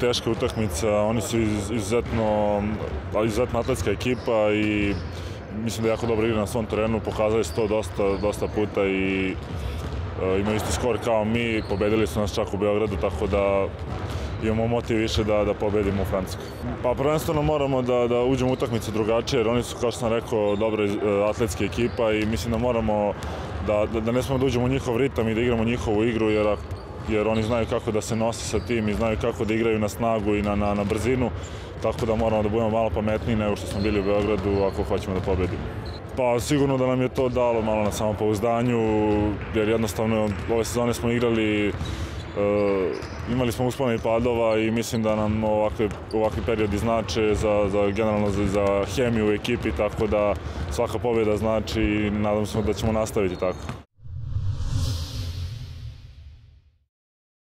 Teška utakmica, oni su iz, izuzetno, izuzetno atletska ekipa i mislim da jako dobro igra na svom terenu, pokazali su to dosta, dosta puta i e, imaju isti skor kao mi, pobedili su nas čak u Beogradu, tako da imamo motiv više da, da pobedimo u Francuskoj. Pa prvenstveno moramo da, da uđemo u utakmice drugačije, jer oni su, kao što sam rekao, dobra e, atletska ekipa i mislim da moramo da, da, da ne smemo da uđemo u njihov ritam i da igramo njihovu igru, jer jer oni znaju kako da se nose sa tim i znaju kako da igraju na snagu i na, na, na brzinu, tako da moramo da budemo malo pametniji nego što smo bili u Beogradu ako hoćemo da pobedimo. Pa sigurno da nam je to dalo malo na samopouzdanju, jer jednostavno ove sezone smo igrali Uh, imali smo uspona i padova i mislim da nam ovakve, ovakvi periodi znače za, za generalno za, za hemiju u ekipi, tako da svaka pobjeda znači i nadam se da ćemo nastaviti tako.